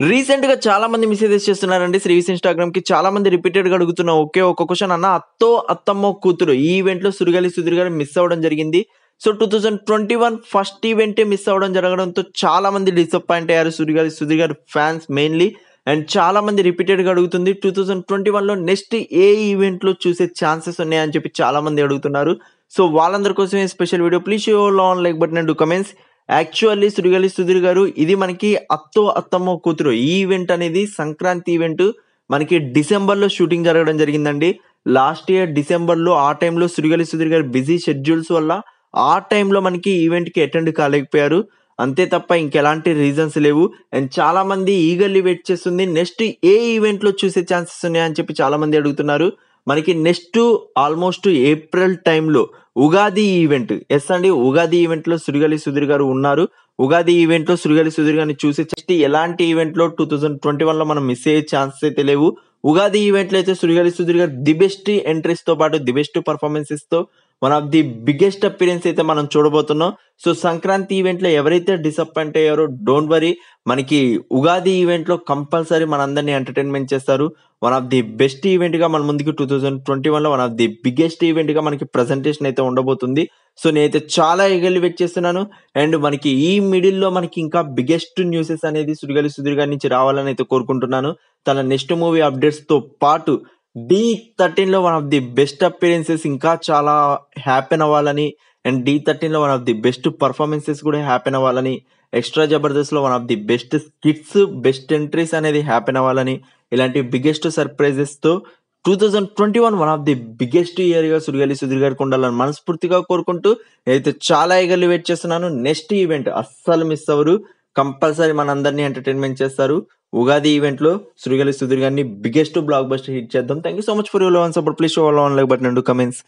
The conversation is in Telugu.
రీసెంట్‌గా చాలా మంది మెసేజెస్ చేస్తున్నారండి శ్రీవిస్ ఇన్‌స్టాగ్రామ్‌కి చాలా మంది రిపీటెడ్‌గా అడుగుతున్న ఒకే ఒక క్వశ్చన్ అన్న అత్తో, అత్తమ్మ కూతురు ఈ ఈవెంట్‌లో సురిగాలి సుధీర్ గారు మిస్ అవ్వడం జరిగింది. సో 2021 ఫస్ట్ ఈవెంటే మిస్ అవ్వడం జరగడంతో చాలా మంది డిసప్పాయింట్ అయ్యారు సురిగాలి సుధీర్ గారి ఫ్యాన్స్ మెయిన్‌లీ. అండ్ చాలా మంది రిపీటెడ్‌గా అడుగుతుంది 2021లో నెక్స్ట్ ఏ ఈవెంట్‌లో చూసే ఛాన్సెస్ ఉన్నాయని చెప్పి చాలా మంది అడుగుతున్నారు. సో వాళ్ళందరి కోసమే special video please show on like button and comments. Actually Sudigali Sudheer garu ఇది మనకి అత్తో, అత్తమ్మ కూతురు ఈ ఈవెంట్ అనేది సంక్రాంతి ఈవెంట్ మనకి డిసెంబర్‌లో షూటింగ్ జరగడం జరిగిందండి. లాస్ట్ ఇయర్ డిసెంబర్‌లో ఆ టైంలో సుడిగాలి సుధీర్ గారు బిజీ షెడ్యూల్స్ వల్ల ఆ టైంలో మనకి ఈవెంట్‌కి అటెండ్ కాలేకపోయారు. అంతే తప్ప ఇంకెలాంటి రీజన్స్ లేవు. అండ్ చాలా మంది ఈగర్‌లీ వెయిట్ చేస్తుంది నెక్స్ట్ ఏ ఈవెంట్‌లో చూసే ఛాన్సెస్ ఉన్నాయని చెప్పి చాలా మంది అడుగుతున్నారు. మనకి నెక్స్ట్ ఆల్మోస్ట్ ఏప్రిల్ టైంలో ఉగాది ఈవెంట్ ఎస్ అండి. ఉగాది ఈవెంట్‌లో సుడిగాలి సుధీర్ గారు ఉన్నారు. ఉగాది ఈవెంట్‌లో సుడిగాలి సుధీర్ గారిని చూసే ఎలాంటి ఈవెంట్‌లో 2021లో మనం మిస్ అయ్యే ఛాన్సెస్ అయితే లేవు. ఉగాది ఈవెంట్‌లో అయితే సుడిగాలి సుధీర్ గారు ది బెస్ట్ ఎంట్రీస్‌తో పాటు the best పెర్ఫార్మన్సెస్‌తో one of the biggest appearance అయితే మనం చూడబోతున్నాం. సో సంక్రాంతి ఈవెంట్‌లో ఎవరైతే డిసప్పాయింట్ అయ్యారో డోంట్ వరీ మనకి ఉగాది ఈవెంట్‌లో కంపల్సరీ మనందరినీ ఎంటర్‌టైన్‌మెంట్ చేస్తారు. వన్ ఆఫ్ ది బెస్ట్ ఈవెంట్‌గా మన ముందుకి 2021లో వన్ ఆఫ్ ది బిగ్గెస్ట్ ఈవెంట్‌గా మనకి ప్రెజెంటేషన్ అయితే ఉండబోతుంది. సో నేనైతే చాలా ఎగలి వెయిట్ చేస్తున్నాను. అండ్ మనకి ఈ మిడిల్‌లో మనకి ఇంకా బిగ్గెస్ట్ న్యూసెస్ అనేది సుడిగాలి సుధీర్ గారి నుంచి రావాలని అయితే కోరుకుంటున్నాను. తన నెక్స్ట్ మూవీ అప్డేట్స్‌తో పాటు డి13లో one of the best appearances ఇంకా చాలా హ్యాపెన్ అవ్వాలని and డి13లో one of the best performances కూడా హ్యాపెన్ అవ్వాలని ఎక్స్ట్రా జబర్దస్త్‌లో one of the best skits, best entries అనేది హ్యాపెన్ అవ్వాలని ఇలాంటి biggest two thousand twenty one one of the biggest ఇయర్‌గా Sudigali Sudheer గారికి ఉండాలని మనస్ఫూర్తిగా కోరుకుంటూ నేనైతే చాలా ఎగర్లు వెయిట్ చేస్తున్నాను. నెక్స్ట్ ఈవెంట్ అస్సలు మిస్ అవ్వరు. కంపల్సరీ మనందరిని ఎంటర్‌టైన్‌మెంట్ చేస్తారు. ఉగాది ఈవెంట్లో సుడిగాలి సుధీర్ గారిని బిగ్గెస్ట్ బ్లాక్ బస్టర్ హిట్ చేద్దాం. Thank you so much for your love and support. Please show on like button and comments.